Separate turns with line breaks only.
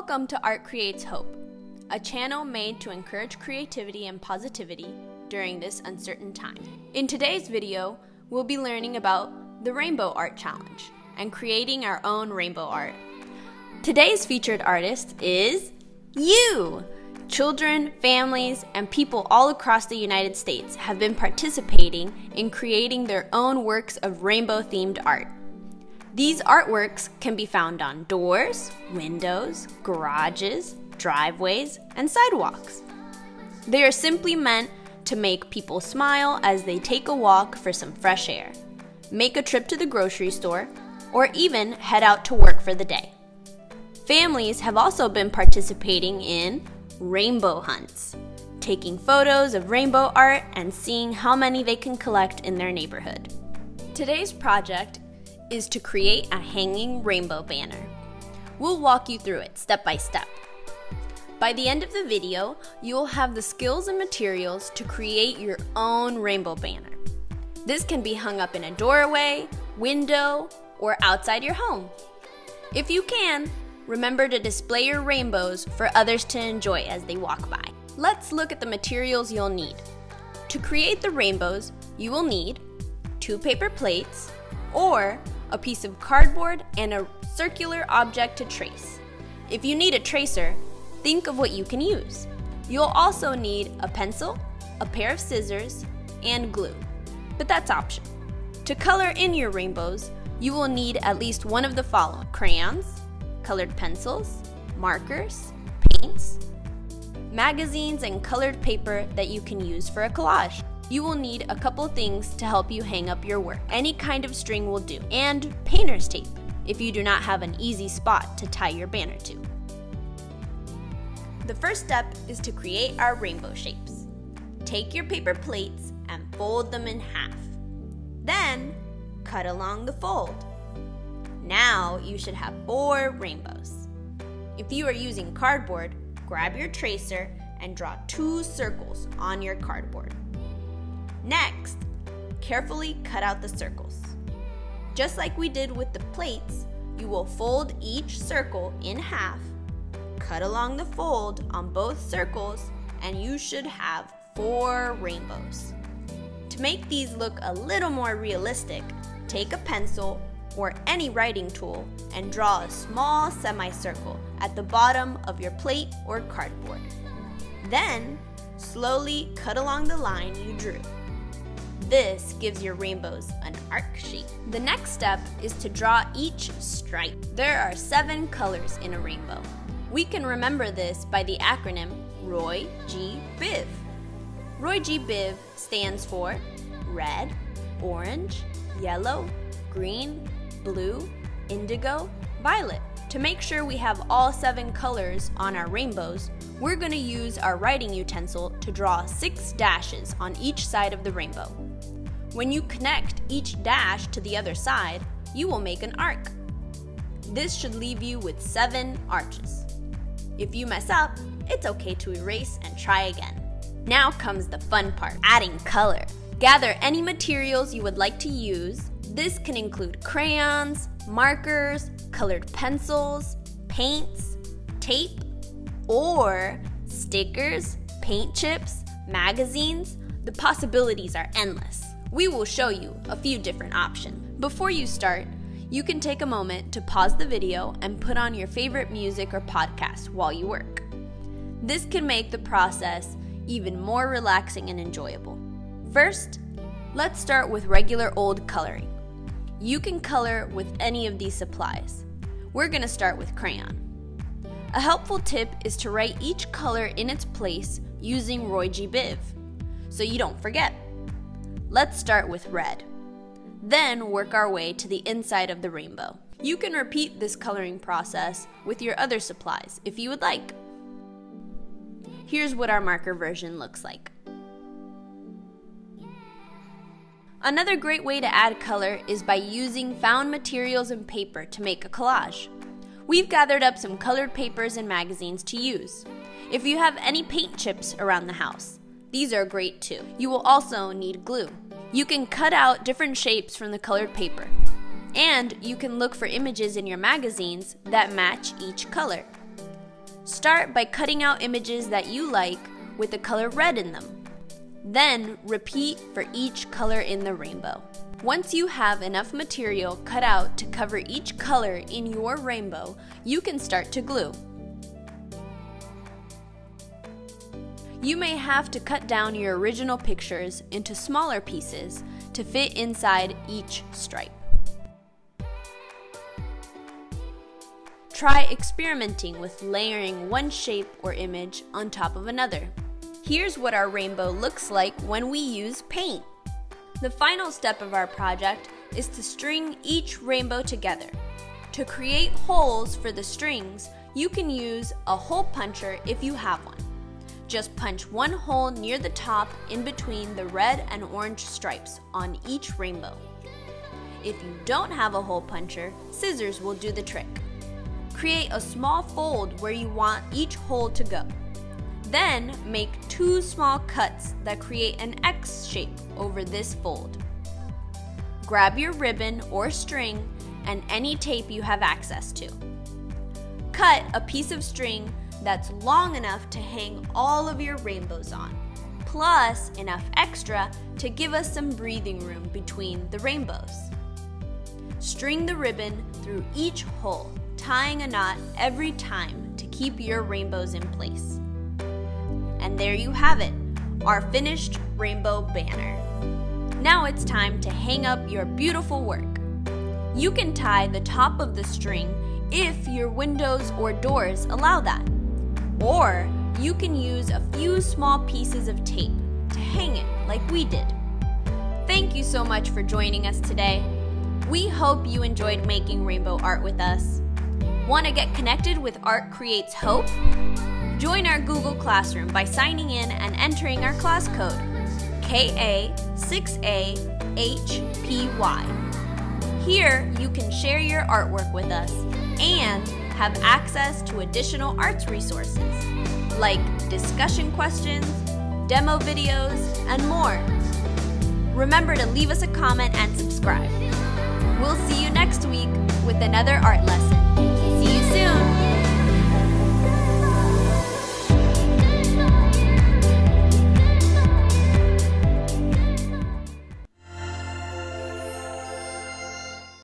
Welcome to Art Creates Hope, a channel made to encourage creativity and positivity during this uncertain time. In today's video, we'll be learning about the Rainbow Art Challenge and creating our own rainbow art. Today's featured artist is you! Children, families, and people all across the United States have been participating in creating their own works of rainbow themed art. These artworks can be found on doors, windows, garages, driveways, and sidewalks. They are simply meant to make people smile as they take a walk for some fresh air, make a trip to the grocery store, or even head out to work for the day. Families have also been participating in rainbow hunts, taking photos of rainbow art and seeing how many they can collect in their neighborhood. Today's project is to create a hanging rainbow banner. We'll walk you through it step by step. By the end of the video, you will have the skills and materials to create your own rainbow banner. This can be hung up in a doorway, window, or outside your home. If you can, remember to display your rainbows for others to enjoy as they walk by. Let's look at the materials you'll need. To create the rainbows, you will need two paper plates or a piece of cardboard, and a circular object to trace. If you need a tracer, think of what you can use. You'll also need a pencil, a pair of scissors, and glue, but that's optional. To color in your rainbows, you will need at least one of the following crayons, colored pencils, markers, paints, magazines, and colored paper that you can use for a collage you will need a couple things to help you hang up your work. Any kind of string will do, and painter's tape if you do not have an easy spot to tie your banner to. The first step is to create our rainbow shapes. Take your paper plates and fold them in half. Then, cut along the fold. Now you should have four rainbows. If you are using cardboard, grab your tracer and draw two circles on your cardboard. Next, carefully cut out the circles. Just like we did with the plates, you will fold each circle in half, cut along the fold on both circles, and you should have four rainbows. To make these look a little more realistic, take a pencil or any writing tool and draw a small semicircle at the bottom of your plate or cardboard. Then, slowly cut along the line you drew. This gives your rainbows an arc shape. The next step is to draw each stripe. There are seven colors in a rainbow. We can remember this by the acronym Roy G. Biv. Roy G. Biv stands for red, orange, yellow, green, blue, indigo, violet. To make sure we have all seven colors on our rainbows, we're going to use our writing utensil to draw six dashes on each side of the rainbow. When you connect each dash to the other side, you will make an arc. This should leave you with seven arches. If you mess up, it's okay to erase and try again. Now comes the fun part, adding color. Gather any materials you would like to use. This can include crayons, markers, colored pencils, paints, tape, or stickers, paint chips, magazines. The possibilities are endless we will show you a few different options. Before you start, you can take a moment to pause the video and put on your favorite music or podcast while you work. This can make the process even more relaxing and enjoyable. First, let's start with regular old coloring. You can color with any of these supplies. We're going to start with crayon. A helpful tip is to write each color in its place using Roy G. Biv so you don't forget. Let's start with red. Then work our way to the inside of the rainbow. You can repeat this coloring process with your other supplies if you would like. Here's what our marker version looks like. Another great way to add color is by using found materials and paper to make a collage. We've gathered up some colored papers and magazines to use. If you have any paint chips around the house, these are great too. You will also need glue. You can cut out different shapes from the colored paper. And you can look for images in your magazines that match each color. Start by cutting out images that you like with the color red in them. Then repeat for each color in the rainbow. Once you have enough material cut out to cover each color in your rainbow, you can start to glue. You may have to cut down your original pictures into smaller pieces to fit inside each stripe. Try experimenting with layering one shape or image on top of another. Here's what our rainbow looks like when we use paint. The final step of our project is to string each rainbow together. To create holes for the strings, you can use a hole puncher if you have one. Just punch one hole near the top in between the red and orange stripes on each rainbow. If you don't have a hole puncher, scissors will do the trick. Create a small fold where you want each hole to go. Then make two small cuts that create an X shape over this fold. Grab your ribbon or string and any tape you have access to. Cut a piece of string that's long enough to hang all of your rainbows on, plus enough extra to give us some breathing room between the rainbows. String the ribbon through each hole tying a knot every time to keep your rainbows in place. And there you have it, our finished rainbow banner. Now it's time to hang up your beautiful work. You can tie the top of the string if your windows or doors allow that. Or you can use a few small pieces of tape to hang it like we did. Thank you so much for joining us today. We hope you enjoyed making rainbow art with us. Want to get connected with Art Creates Hope? Join our Google Classroom by signing in and entering our class code KA6AHPY. Here, you can share your artwork with us and have access to additional arts resources like discussion questions, demo videos, and more. Remember to leave us a comment and subscribe. We'll see you next week with another art lesson.